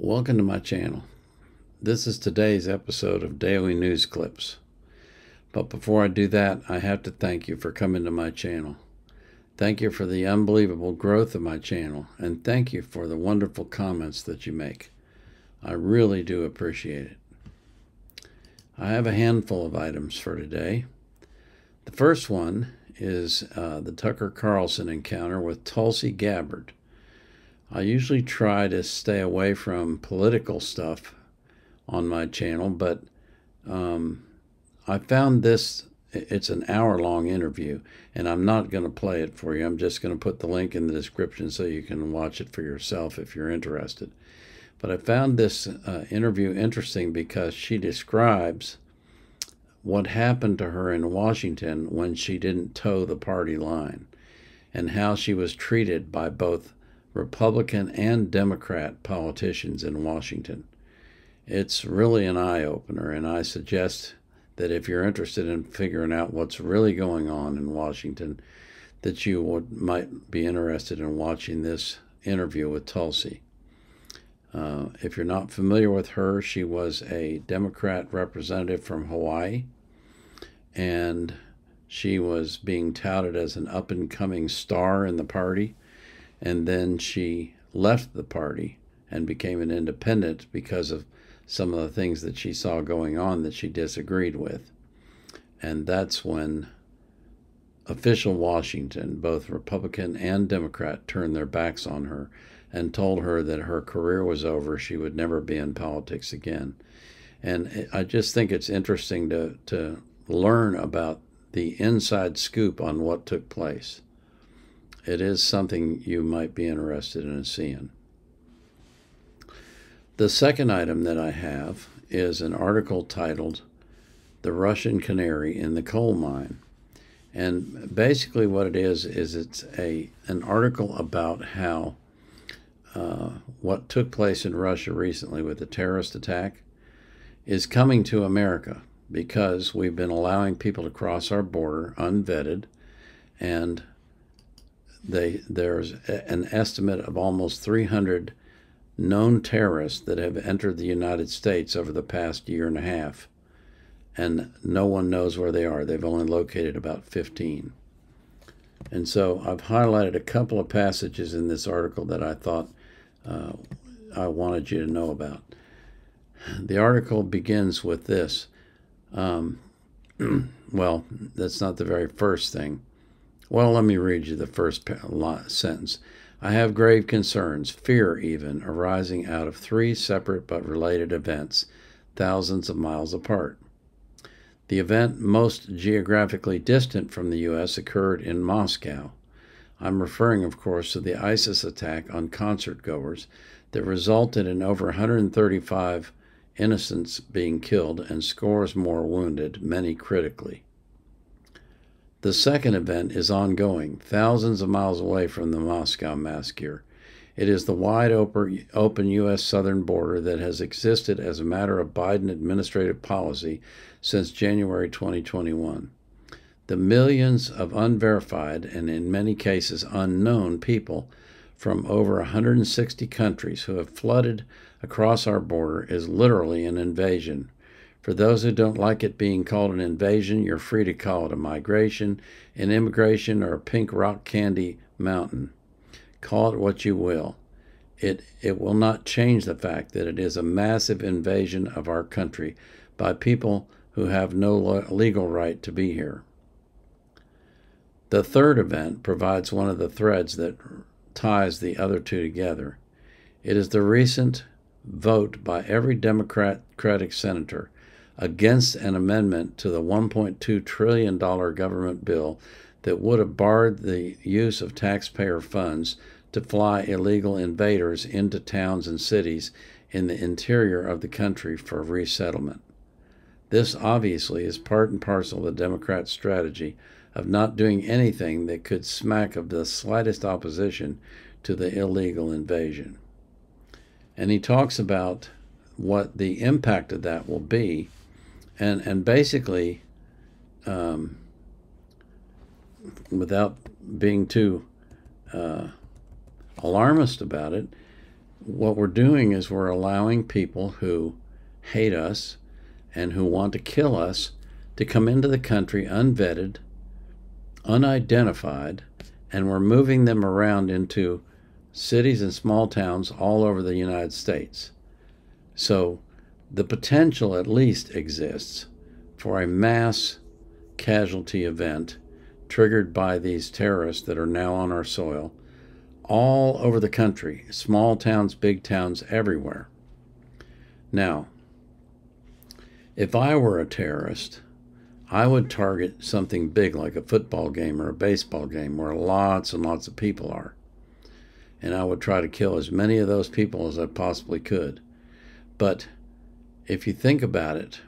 Welcome to my channel. This is today's episode of Daily News Clips. But before I do that, I have to thank you for coming to my channel. Thank you for the unbelievable growth of my channel, and thank you for the wonderful comments that you make. I really do appreciate it. I have a handful of items for today. The first one is uh, the Tucker Carlson encounter with Tulsi Gabbard. I usually try to stay away from political stuff on my channel, but um, I found this. It's an hour long interview, and I'm not going to play it for you. I'm just going to put the link in the description so you can watch it for yourself if you're interested. But I found this uh, interview interesting because she describes what happened to her in Washington when she didn't toe the party line and how she was treated by both Republican and Democrat politicians in Washington. It's really an eye opener, and I suggest that if you're interested in figuring out what's really going on in Washington, that you would, might be interested in watching this interview with Tulsi. Uh, if you're not familiar with her, she was a Democrat representative from Hawaii, and she was being touted as an up and coming star in the party and then she left the party and became an independent because of some of the things that she saw going on that she disagreed with. And that's when official Washington, both Republican and Democrat, turned their backs on her and told her that her career was over. She would never be in politics again. And I just think it's interesting to, to learn about the inside scoop on what took place it is something you might be interested in seeing. The second item that I have is an article titled The Russian Canary in the Coal Mine. And basically, what it is, is it's a, an article about how uh, what took place in Russia recently with the terrorist attack is coming to America because we've been allowing people to cross our border unvetted and they, there's an estimate of almost 300 known terrorists that have entered the United States over the past year and a half, and no one knows where they are. They've only located about 15. And so I've highlighted a couple of passages in this article that I thought uh, I wanted you to know about. The article begins with this. Um, well, that's not the very first thing. Well, let me read you the first sentence. I have grave concerns, fear even, arising out of three separate but related events, thousands of miles apart. The event most geographically distant from the U.S. occurred in Moscow. I'm referring, of course, to the ISIS attack on concertgoers that resulted in over 135 innocents being killed and scores more wounded, many critically. The second event is ongoing, thousands of miles away from the Moscow massacre. It is the wide open U.S. southern border that has existed as a matter of Biden administrative policy since January 2021. The millions of unverified and in many cases unknown people from over 160 countries who have flooded across our border is literally an invasion for those who don't like it being called an invasion, you're free to call it a migration, an immigration, or a pink rock candy mountain. Call it what you will. It, it will not change the fact that it is a massive invasion of our country by people who have no legal right to be here. The third event provides one of the threads that ties the other two together. It is the recent vote by every Democratic senator against an amendment to the $1.2 trillion government bill that would have barred the use of taxpayer funds to fly illegal invaders into towns and cities in the interior of the country for resettlement. This obviously is part and parcel of the Democrats' strategy of not doing anything that could smack of the slightest opposition to the illegal invasion. And he talks about what the impact of that will be and and basically, um, without being too uh, alarmist about it, what we're doing is we're allowing people who hate us and who want to kill us to come into the country unvetted, unidentified, and we're moving them around into cities and small towns all over the United States. So the potential at least exists for a mass casualty event triggered by these terrorists that are now on our soil all over the country, small towns, big towns, everywhere. Now, if I were a terrorist, I would target something big like a football game or a baseball game where lots and lots of people are. And I would try to kill as many of those people as I possibly could. But if you think about it,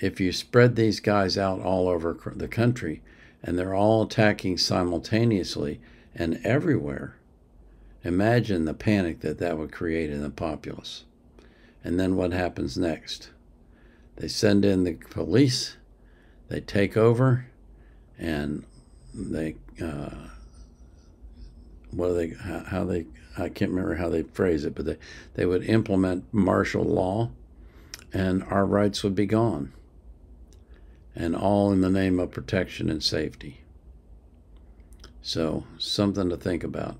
if you spread these guys out all over the country and they're all attacking simultaneously and everywhere, imagine the panic that that would create in the populace. And then what happens next? They send in the police, they take over, and they, uh, what are they, how, how they, I can't remember how they phrase it, but they, they would implement martial law and our rights would be gone. And all in the name of protection and safety. So, something to think about.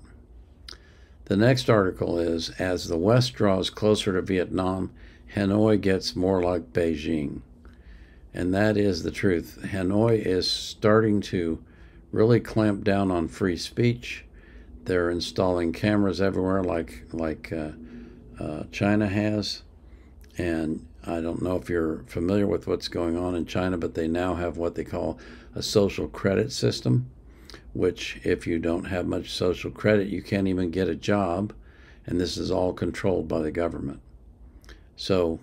The next article is As the West draws closer to Vietnam, Hanoi gets more like Beijing. And that is the truth. Hanoi is starting to really clamp down on free speech. They're installing cameras everywhere, like like uh, uh, China has, and I don't know if you're familiar with what's going on in China, but they now have what they call a social credit system, which, if you don't have much social credit, you can't even get a job. And this is all controlled by the government. So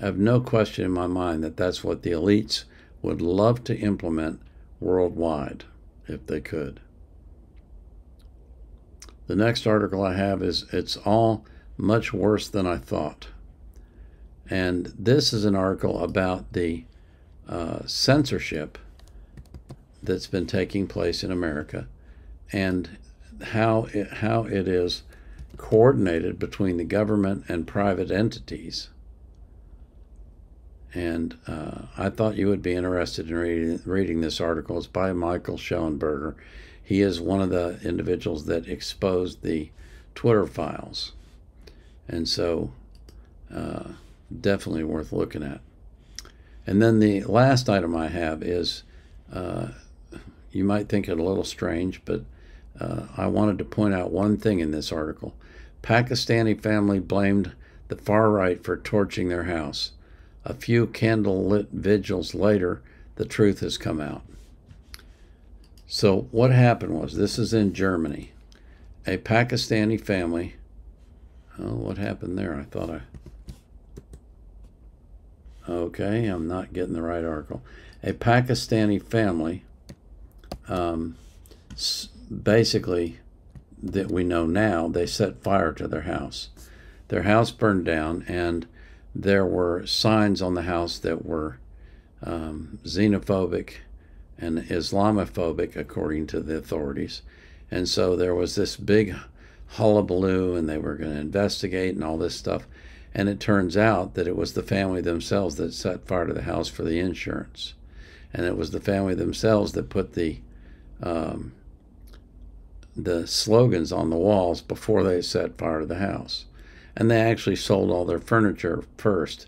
I have no question in my mind that that's what the elites would love to implement worldwide if they could. The next article I have is It's All Much Worse Than I Thought. And this is an article about the uh, censorship that's been taking place in America and how it, how it is coordinated between the government and private entities. And uh, I thought you would be interested in reading, reading this article. It's by Michael Shellenberger. He is one of the individuals that exposed the Twitter files. And so uh, definitely worth looking at. And then the last item I have is uh, you might think it a little strange, but uh, I wanted to point out one thing in this article. Pakistani family blamed the far right for torching their house. A few candle lit vigils later, the truth has come out. So, what happened was this is in Germany. A Pakistani family. Oh, what happened there? I thought I. Okay, I'm not getting the right article. A Pakistani family, um, basically, that we know now, they set fire to their house. Their house burned down, and there were signs on the house that were um, xenophobic and Islamophobic, according to the authorities. And so there was this big hullabaloo, and they were going to investigate and all this stuff. And it turns out that it was the family themselves that set fire to the house for the insurance. And it was the family themselves that put the um, the slogans on the walls before they set fire to the house. And they actually sold all their furniture first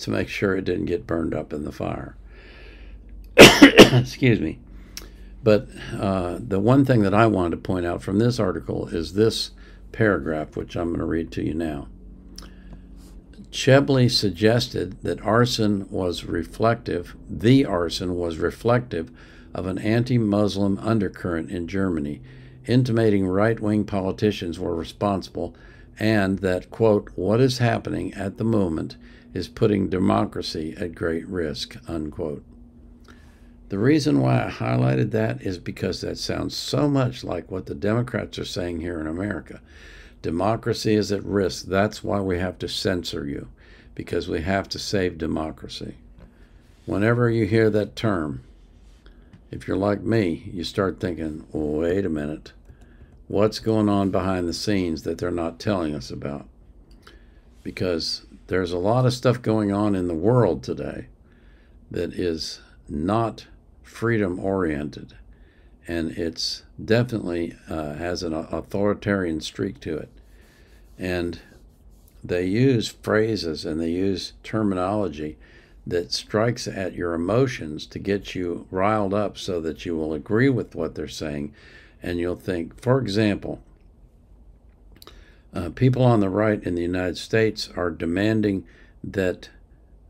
to make sure it didn't get burned up in the fire. Excuse me. But uh, the one thing that I wanted to point out from this article is this paragraph, which I'm going to read to you now. Chebli suggested that arson was reflective, the arson was reflective of an anti Muslim undercurrent in Germany, intimating right wing politicians were responsible, and that, quote, what is happening at the moment is putting democracy at great risk, unquote. The reason why I highlighted that is because that sounds so much like what the Democrats are saying here in America. Democracy is at risk. That's why we have to censor you, because we have to save democracy. Whenever you hear that term, if you're like me, you start thinking, wait a minute. what's going on behind the scenes that they're not telling us about. Because there's a lot of stuff going on in the world today that is not freedom oriented and it's definitely uh, has an authoritarian streak to it and they use phrases and they use terminology that strikes at your emotions to get you riled up so that you will agree with what they're saying. And you'll think for example uh, people on the right in the united states are demanding that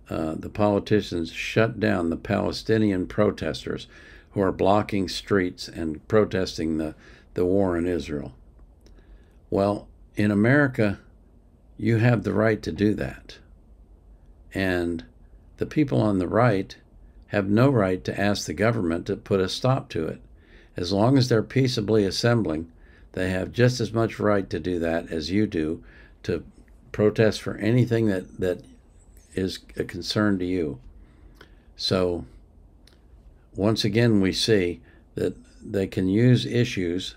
uh, the politicians shut down the palestinian protesters who are blocking streets and protesting the, the war in israel. Well in america you have the right to do that. And the people on the right have no right to ask the government to put a stop to it. As long as they're peaceably assembling, they have just as much right to do that as you do to protest for anything that, that is a concern to you. So, once again, we see that they can use issues,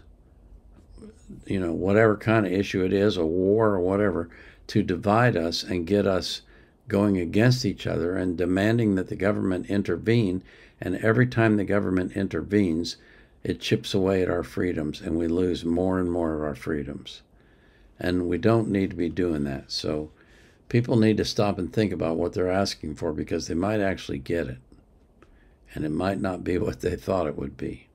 you know, whatever kind of issue it is, a war or whatever, to divide us and get us going against each other and demanding that the government intervene. And every time the government intervenes, it chips away at our freedoms and we lose more and more of our freedoms. And we don't need to be doing that. So people need to stop and think about what they're asking for because they might actually get it. And it might not be what they thought it would be.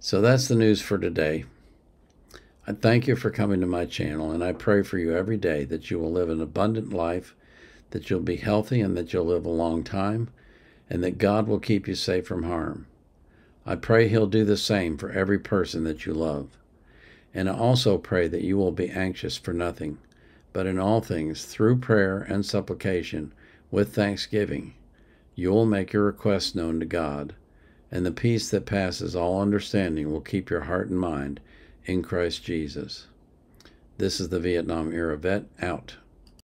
So that's the news for today. I thank you for coming to my channel, and I pray for you every day that you will live an abundant life, that you'll be healthy, and that you'll live a long time, and that God will keep you safe from harm. I pray He'll do the same for every person that you love. And I also pray that you will be anxious for nothing, but in all things, through prayer and supplication, with thanksgiving, you will make your requests known to God, and the peace that passes all understanding will keep your heart and mind in Christ Jesus. This is the Vietnam Era Vet out.